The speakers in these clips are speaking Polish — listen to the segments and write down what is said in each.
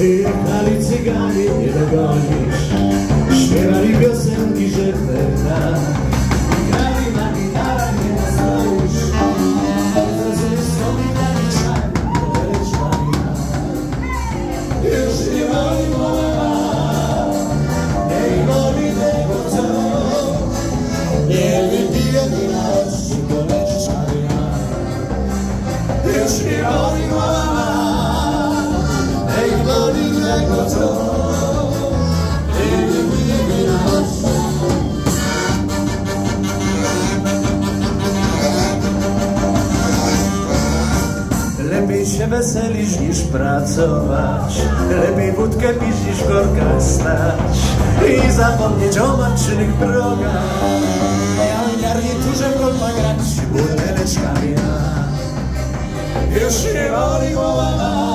Jechali cyganie, nie dogonisz. Śpiewali piosenki żywne tak Grali na gitarach, nie nastawisz. Wrazy stąd na gitarach, lecz Marina Już nie boli mowa. Nie boli tego co? Nie wypije wina, tylko lecz Marina Już nie boli mowa się weselić niż pracować. Lepiej wódkę pić niż w korkach stać. I zapomnieć o matczynych progach. Ja w garniturze w golfa grać Buteleczkami na Już nie boli głowa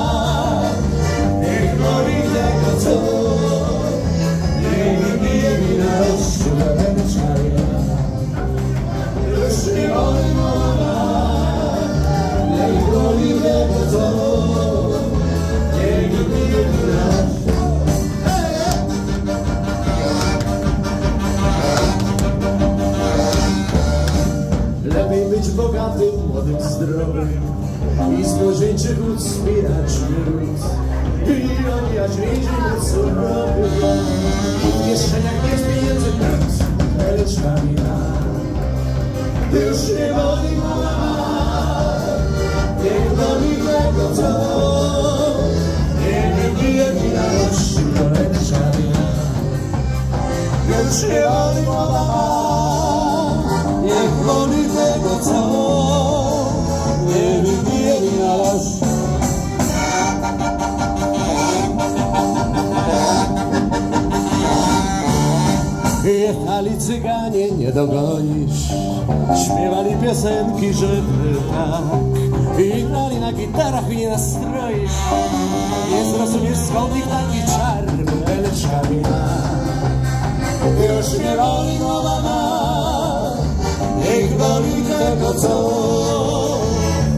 być bogatym, młodym, zdrowym I spożyczy wód wspierać lud. I omijać więzień surowy I w kieszeniach jest pieniędzy prac Lecz kamina Już nie boli mała Niech boli tego co Nie wypije wina rości Lecz kamina Już nie boli mała Niech boli tego Jechali cyganie, nie dogonisz. Śpiewali piosenki, żeby tak. I grali na gitarach i nie nastroisz. Nie zrozumiesz skąd ich taki czar Lecz wina Już nie boli głowa ma. Niech boli tego co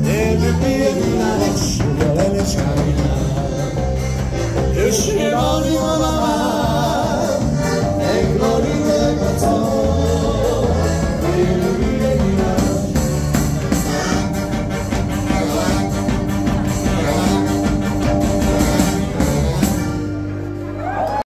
Nie wypije wina Lecz lecz wina Już nie boli głowa